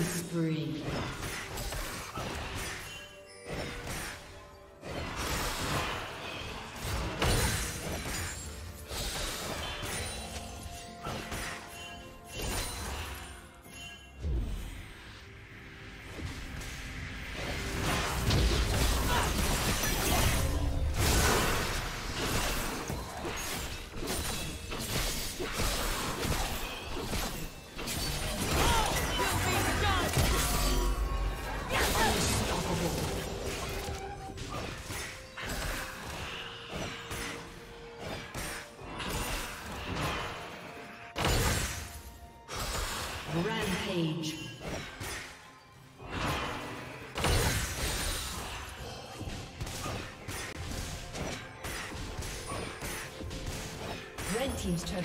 Spree. Rampage. Red Team's turret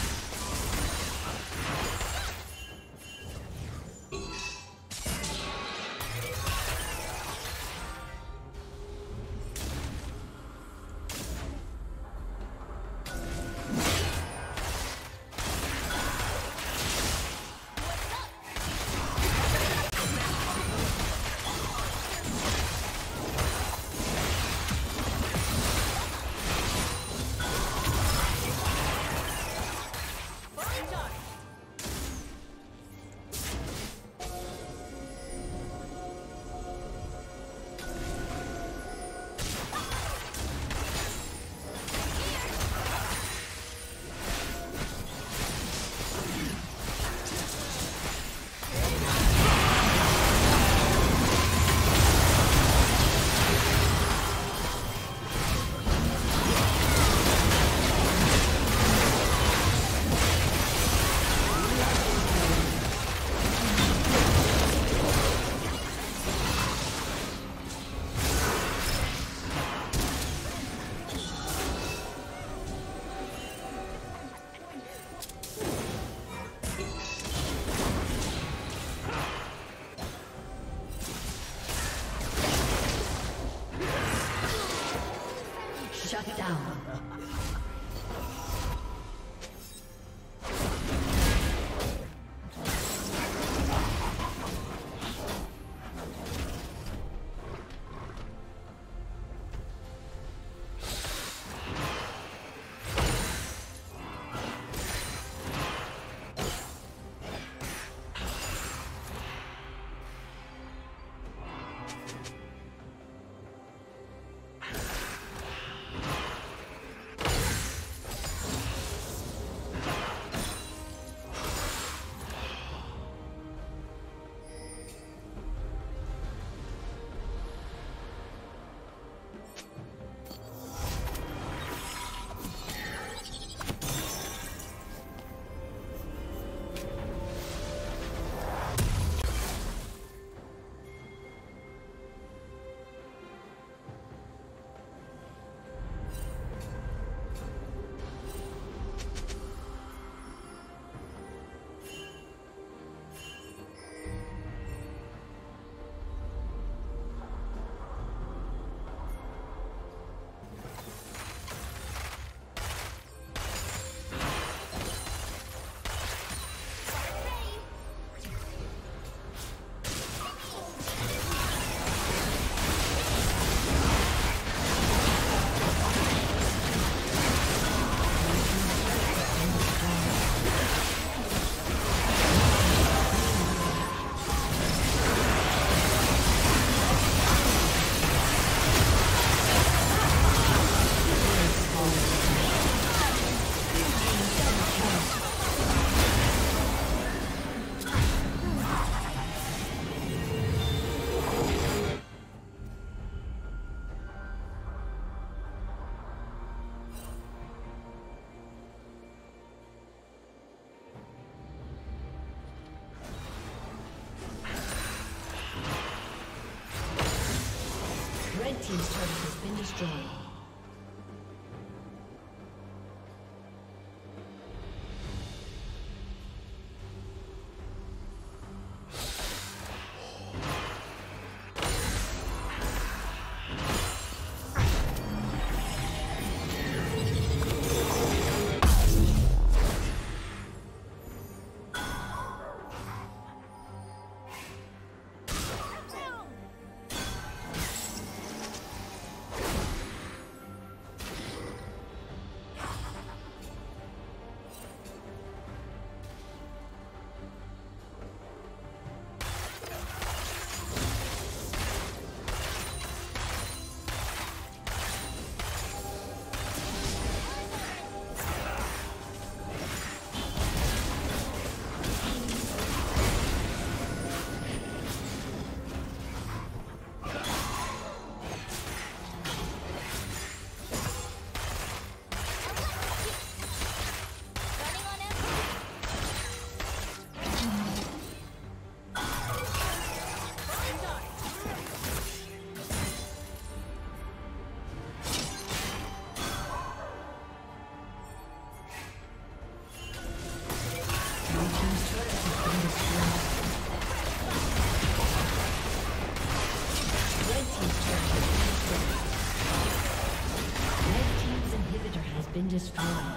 Destroyed.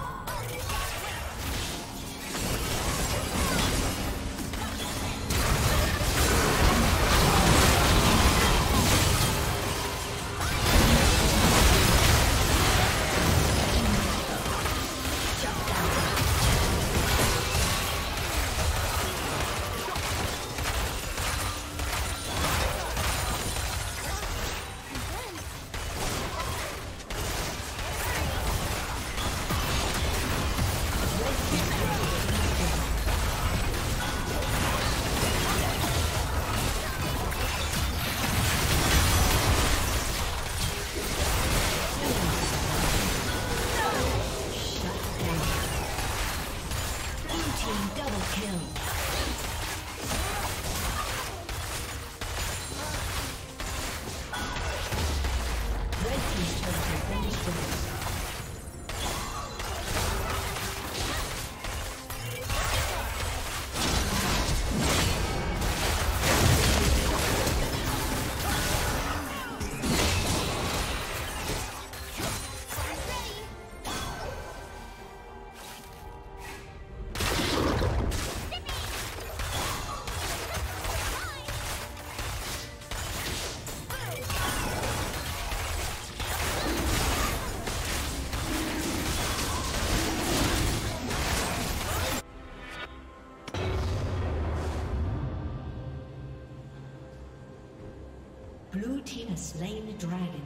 Slain the dragon.